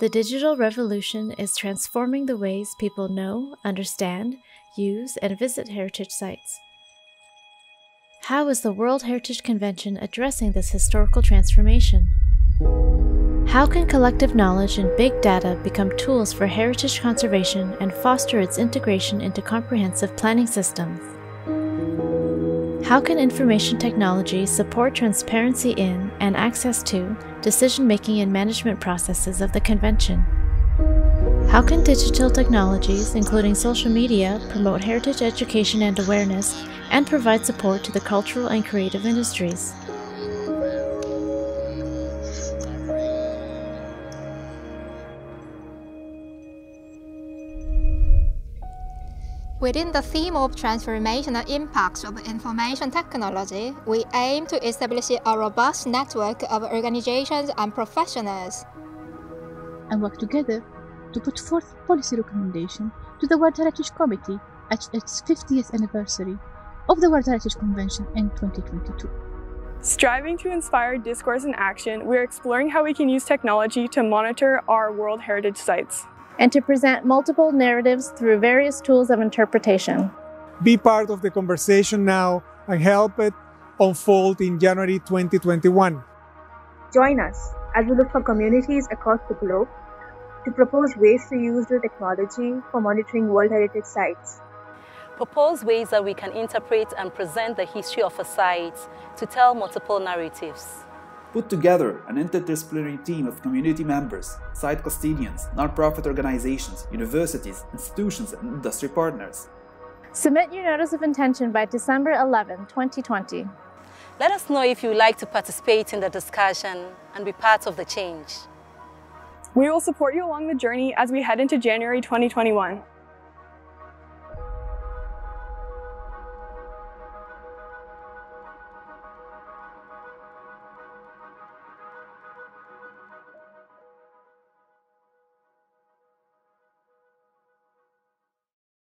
The digital revolution is transforming the ways people know, understand, use, and visit heritage sites. How is the World Heritage Convention addressing this historical transformation? How can collective knowledge and big data become tools for heritage conservation and foster its integration into comprehensive planning systems? How can information technology support transparency in and access to decision making and management processes of the convention? How can digital technologies, including social media, promote heritage education and awareness and provide support to the cultural and creative industries? Within the theme of transformational impacts of information technology, we aim to establish a robust network of organizations and professionals. And work together to put forth policy recommendation to the World Heritage Committee at its 50th anniversary of the World Heritage Convention in 2022. Striving to inspire discourse and action, we are exploring how we can use technology to monitor our World Heritage sites and to present multiple narratives through various tools of interpretation. Be part of the conversation now and help it unfold in January 2021. Join us as we look for communities across the globe to propose ways to use the technology for monitoring World Heritage sites. Propose ways that we can interpret and present the history of a site to tell multiple narratives put together an interdisciplinary team of community members, site custodians, nonprofit organizations, universities, institutions, and industry partners. Submit your notice of intention by December 11, 2020. Let us know if you would like to participate in the discussion and be part of the change. We will support you along the journey as we head into January 2021.